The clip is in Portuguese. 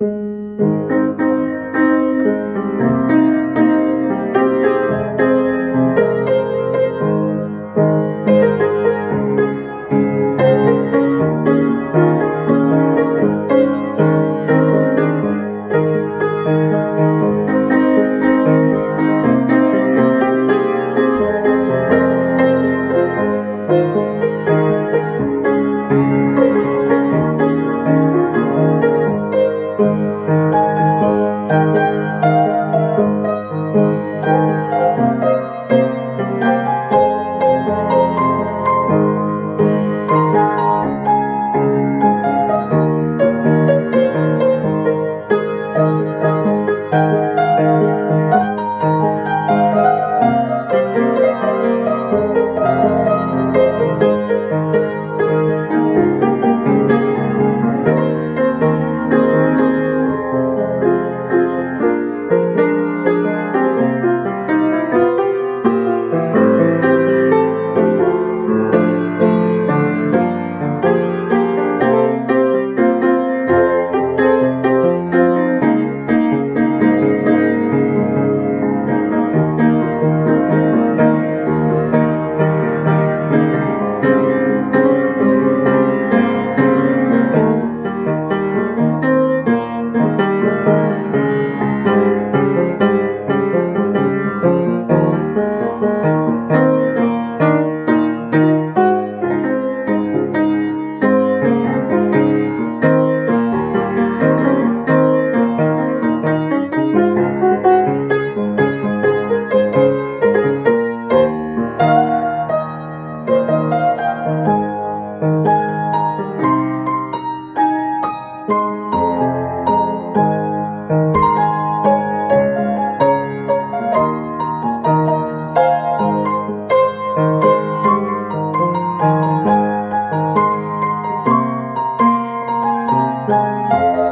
Música Música